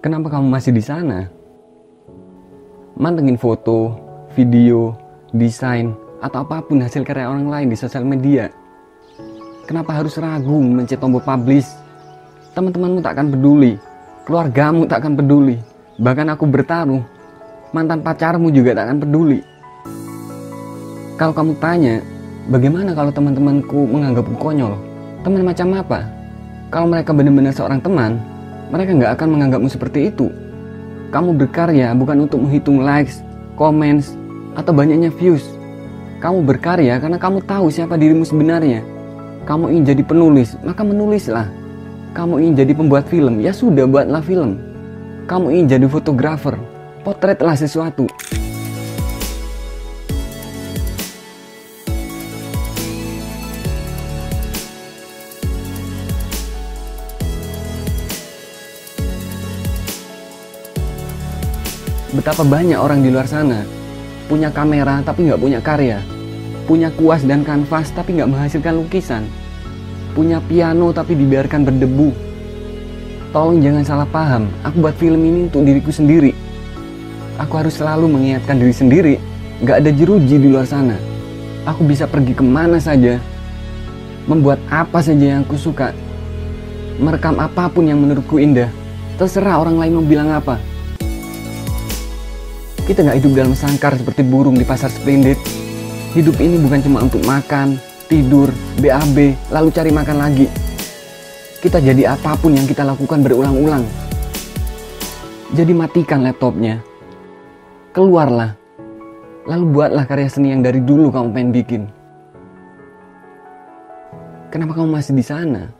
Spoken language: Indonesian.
Kenapa kamu masih di sana? Mantengin foto, video, desain, atau apa pun hasil karya orang lain di sosial media. Kenapa harus ragu mencet tombol publish? Teman-temanmu tak akan peduli, keluargamu tak akan peduli, bahkan aku bertaruh, mantan pacarmu juga tak akan peduli. Kalau kamu tanya, bagaimana kalau teman-temanku menganggapku konyol? Teman macam apa? Kalau mereka benar-benar seorang teman, mereka nggak akan menganggapmu seperti itu. Kamu berkarya bukan untuk menghitung likes, comments, atau banyaknya views. Kamu berkarya karena kamu tahu siapa dirimu sebenarnya. Kamu ingin jadi penulis, maka menulislah. Kamu ingin jadi pembuat film, ya sudah buatlah film. Kamu ingin jadi fotografer, potretlah sesuatu. Betapa banyak orang di luar sana punya kamera tapi nggak punya karya, punya kuas dan kanvas tapi nggak menghasilkan lukisan, punya piano tapi dibiarkan berdebu. Tolong jangan salah paham, aku buat film ini untuk diriku sendiri. Aku harus selalu mengingatkan diri sendiri, nggak ada jeruji di luar sana. Aku bisa pergi ke mana saja, membuat apa saja yang aku suka, merekam apa pun yang menurutku indah. Terserah orang lain mau bilang apa. Kita nggak hidup dalam sangkar seperti burung di pasar splendid. Hidup ini bukan cuma untuk makan, tidur, BAB, lalu cari makan lagi. Kita jadi apa pun yang kita lakukan berulang-ulang. Jadi matikan laptopnya. Keluarlah. Lalu buatlah karya seni yang dari dulu kamu pengen bikin. Kenapa kamu masih di sana?